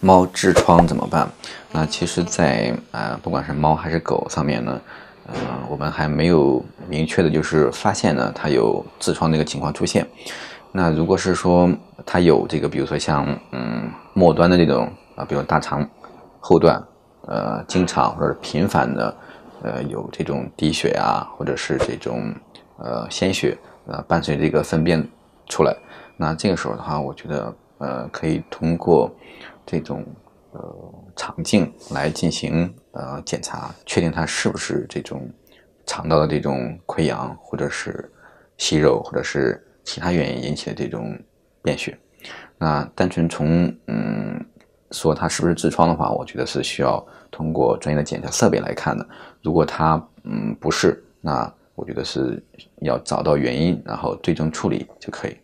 猫痔疮怎么办？那其实，在啊，不管是猫还是狗上面呢，呃，我们还没有明确的，就是发现呢它有痔疮这个情况出现。那如果是说它有这个，比如说像嗯末端的这种啊，比如大肠后段，呃，经常或者频繁的呃有这种滴血啊，或者是这种呃鲜血呃伴随这个粪便出来，那这个时候的话，我觉得呃可以通过这种呃肠镜来进行呃检查，确定它是不是这种肠道的这种溃疡，或者是息肉，或者是。其他原因引起的这种便血，那单纯从嗯说它是不是痔疮的话，我觉得是需要通过专业的检查设备来看的。如果它嗯不是，那我觉得是要找到原因，然后对症处理就可以。